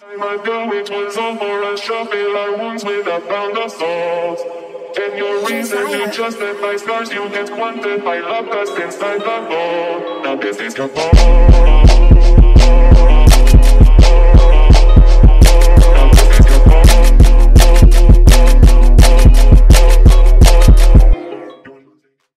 My girl, it was over a shuffle our wounds with a pound of salt. And your reason you justify scars, you get quantified love cast inside the bone. Now this is your fault.